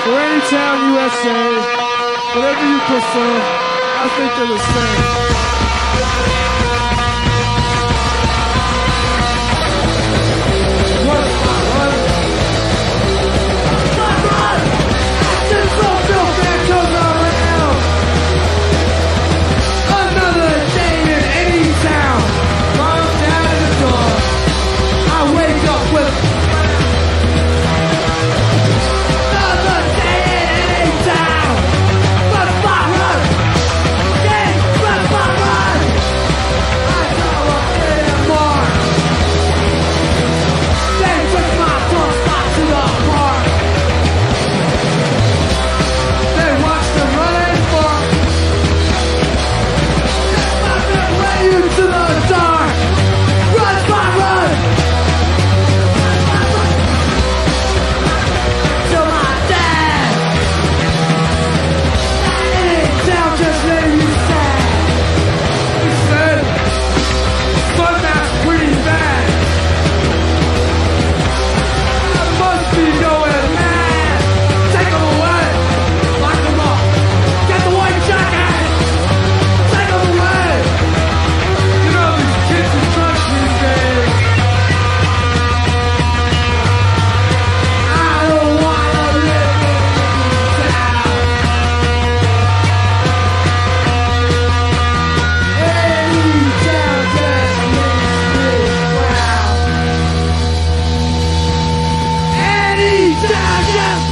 Town, USA, whatever you prefer, I think they're the same. Yeah. him!